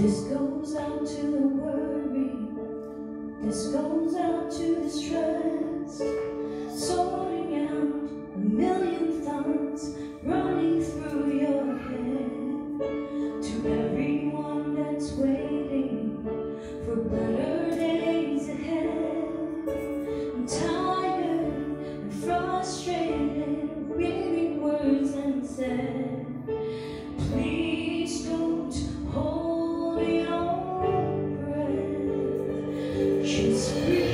This goes out to the worry. This goes out to the stress. Sorting out a million thoughts running through your head. To everyone that's waiting for better days ahead. I'm tired and frustrated, reading words unsaid. patience.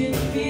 can feel